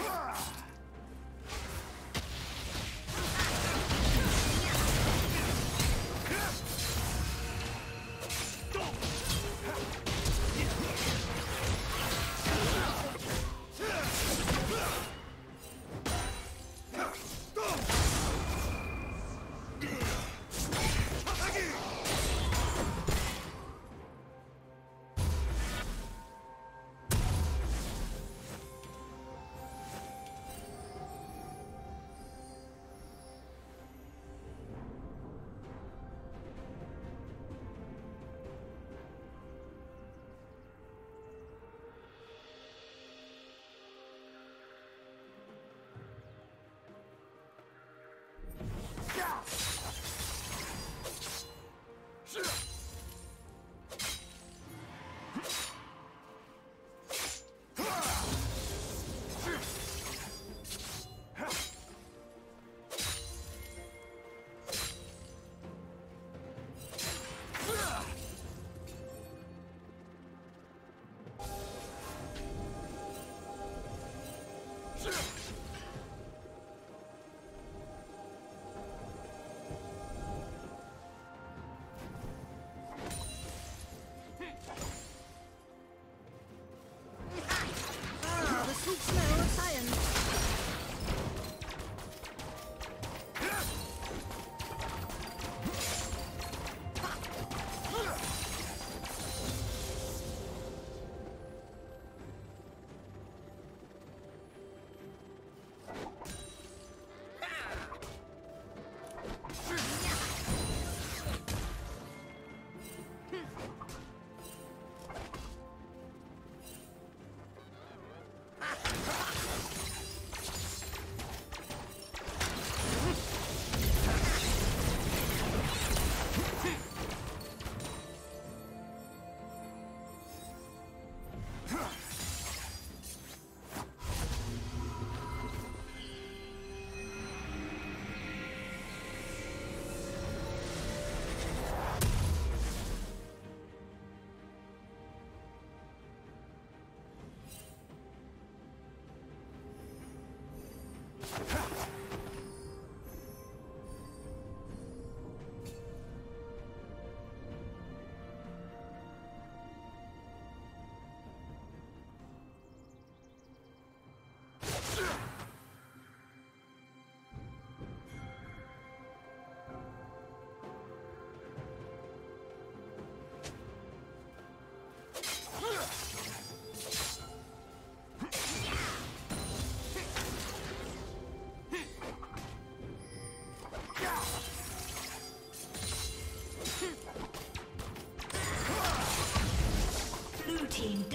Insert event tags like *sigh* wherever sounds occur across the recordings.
Ah!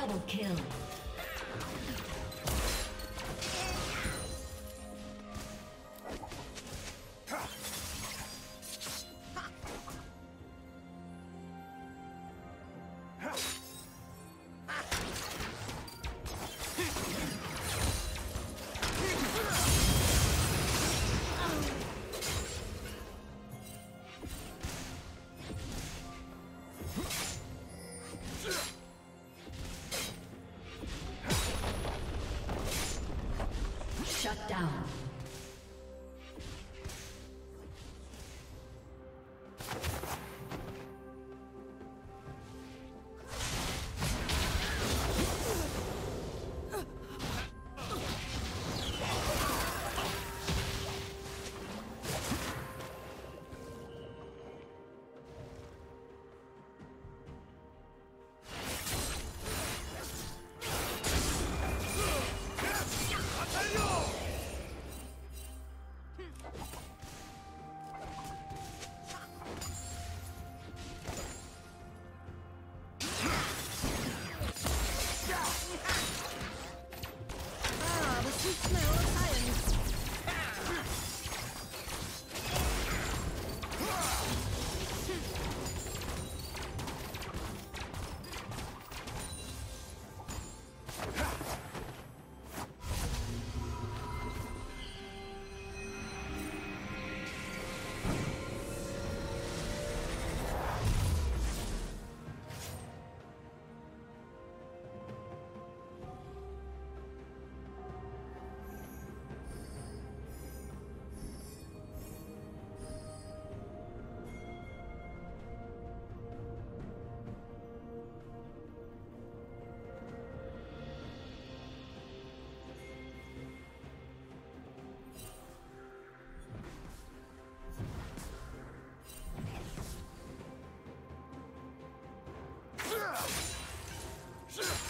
Double kill. Shit! *laughs*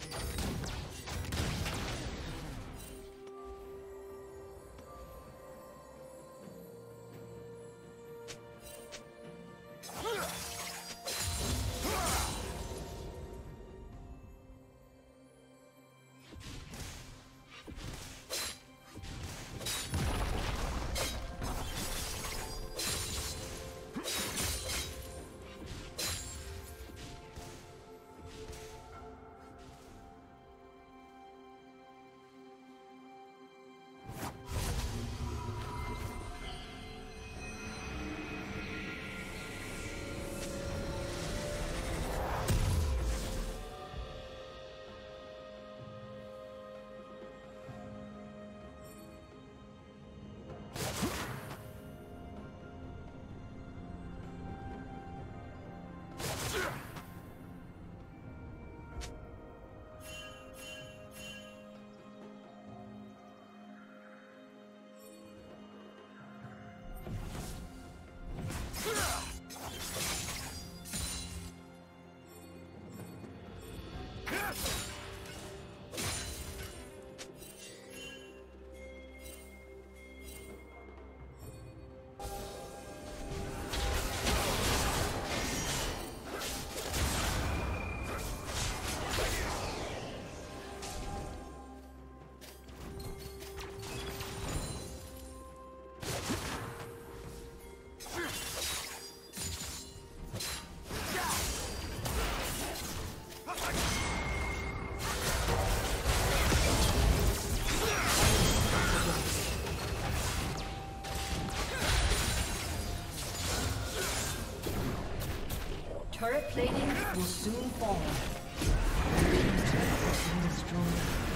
Will soon fall. Turret has been destroyed.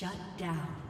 Shut down.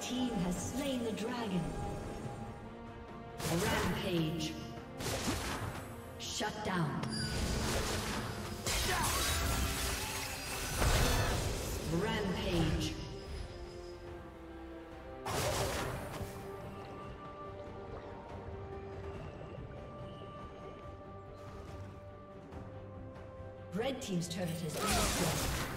Team has slain the dragon. Rampage. Shut down. Rampage. Red Team's turret been destroyed.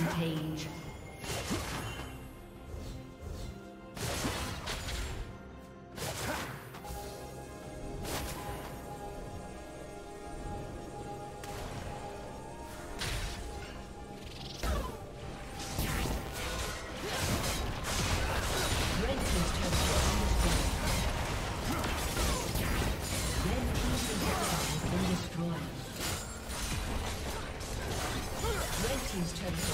Rampage. team's turret.